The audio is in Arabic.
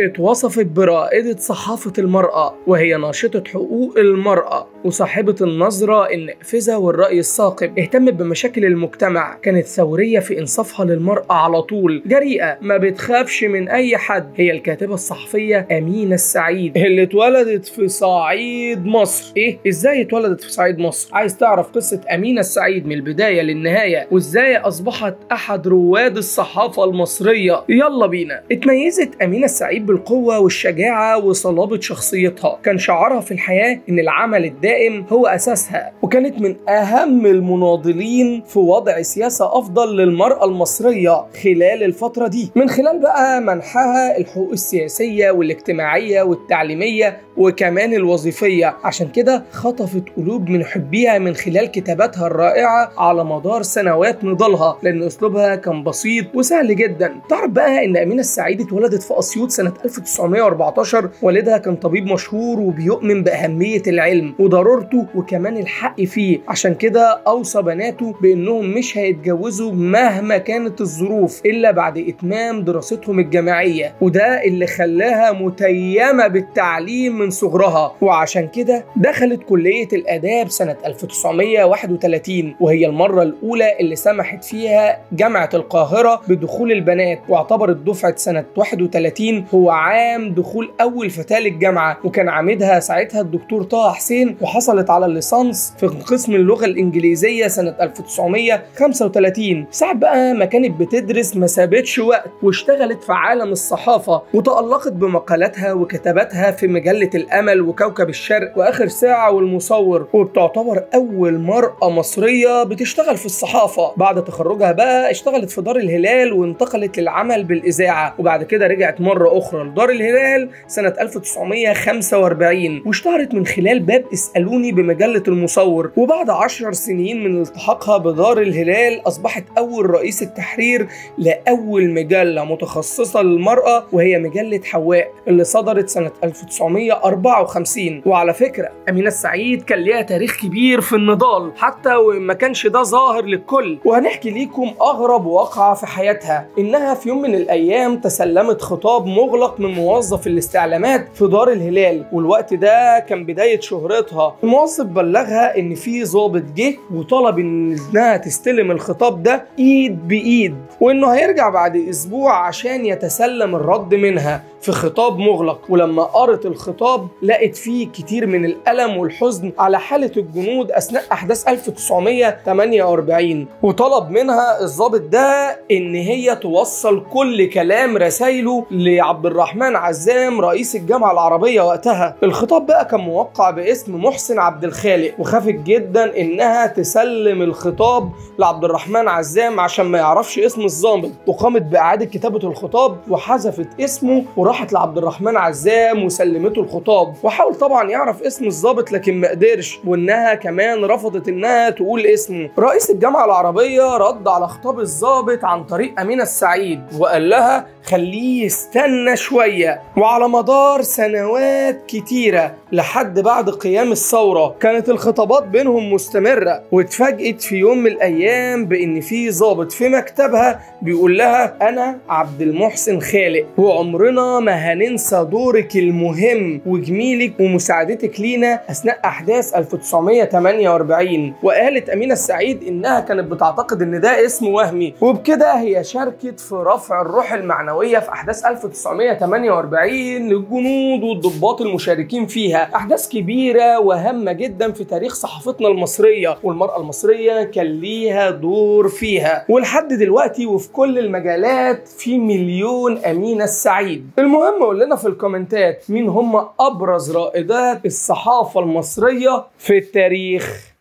اتوصفت برائدة صحافة المرأة وهي ناشطة حقوق المرأة وصاحبة النظرة النافذة والرأي الثاقب اهتمت بمشاكل المجتمع كانت ثورية في إنصافها للمرأة على طول. جريئة ما بتخافش من أي حد. هي الكاتبة الصحفية أمينة السعيد. اللي اتولدت في صعيد مصر. إيه؟ إزاي اتولدت في صعيد مصر؟ عايز تعرف قصة أمينة السعيد من البداية للنهاية. وإزاي أصبحت أحد رواد الصحافة المصرية. يلا بينا. اتميزت أمينة السعيد بالقوة والشجاعة وصلابة شخصيتها. كان شعارها في الحياة إن العمل الدائم هو أساسها وكانت من أهم المناضلين في وضع سياسة أفضل للمرأة المصرية خلال الفترة دي. من خلال بقى منحها الحقوق السياسية والاجتماعية والتعليمية وكمان الوظيفية. عشان كده خطفت قلوب من حبيها من خلال كتاباتها الرائعة على مدار سنوات نضالها لأن أسلوبها كان بسيط وسهل جدا. تعرف بقى إن أمينة السعيد اتولدت في أسيوط سنة 1914 والدها كان طبيب مشهور وبيؤمن بأهمية العلم وضرورته وكمان الحق فيه. عشان كده أوصى بناته بأنهم مش هيتجوزوا مهما كانت الظروف إلا بعد إتمام دراستهم الجامعية وده اللي خلاها متيمة بالتعليم من صغرها. وعشان كده دخلت كلية الآداب سنة 1931 وهي المرة الأولى اللي سمحت فيها جامعة القاهرة بدخول البنات واعتبرت دفعة سنة 31 هو عام دخول أول فتاة للجامعة وكان عامدها ساعتها الدكتور طه حسين وحصلت على الليسانس في قسم اللغة الإنجليزية سنة 1935 ساعة بقى ما كانت بتدرس ما سابتش وقت واشتغلت في عالم الصحافة وتألقت بمقالاتها وكتاباتها في مجلة الأمل وكوكب الشرق وآخر ساعة والمصور. وبتعتبر أول مرأة مصرية بتشتغل في الصحافة. بعد تخرجها بقى اشتغلت في دار الهلال وانتقلت للعمل بالإذاعة. وبعد كده رجعت مرة أخرى لدار الهلال سنة 1945 واشتهرت من خلال باب اسألوني بمجلة المصور. وبعد عشر سنين من التحاقها بدار الهلال أصبحت أول رئيس التحرير لأول مجلة متخصصة للمرأة وهي مجلة حواء اللي صدرت سنة 1954 وعلى فكرة أمينة السعيد كان ليها تاريخ كبير في النضال حتى وما كانش ده ظاهر للكل. وهنحكي ليكم أغرب واقعة في حياتها إنها في يوم من الأيام تسلمت خطاب مغلق من موظف الاستعلامات في دار الهلال والوقت ده كان بداية شهرتها. الموظف بلغها إن في ضابط جه وطلب إنها تستلم الخطاب ده إيد بإيد وإنه هيرجع بعد أسبوع عشان يتسلم الرد منها في خطاب مغلق. ولما قرت الخطاب لقت فيه كتير من الألم والحزن على حالة الجنود أثناء أحداث 1948 وطلب منها الضابط ده إن هي توصل كل كلام رسايله لعبد الرحمن عزام رئيس الجامعة العربية وقتها. الخطاب بقى كان موقع باسم محسن عبد الخالق وخافت جدا إنها تسلم الخطاب لعبد الرحمن عزام عشان ما يعرفش اسم الضابط. وقامت بإعادة كتابة الخطاب وحذفت اسمه وراحت لعبد الرحمن عزام وسلمته الخطاب. وحاول طبعا يعرف اسم الضابط لكن ما قدرش. وإنها كمان رفضت إنها تقول اسمه. رئيس الجامعة العربية رد على خطاب الضابط عن طريق أمينة السعيد وقال لها خليه يستنى شوية. وعلى مدار سنوات كتيرة لحد بعد قيام الثورة كانت الخطابات بينهم مستمرة واتفاجئت في يوم من الأيام بإن في ضابط في مكتبها بيقول لها أنا عبد المحسن خالق وعمرنا ما هننسى دورك المهم وجميلك ومساعدتك لينا أثناء أحداث 1948 وقالت أمينة السعيد إنها كانت بتعتقد إن ده اسم وهمي وبكده هي شاركت في رفع الروح المعنويه في أحداث 1948 للجنود والضباط المشاركين فيها. أحداث كبيرة وهامة جدا في تاريخ صحافتنا المصرية والمرأة المصرية كان ليها دور فيها. ولحد دلوقتي وفي كل المجالات في مليون أمينة السعيد. المهم قول لنا في الكومنتات مين هم أبرز رائدات الصحافة المصرية في التاريخ.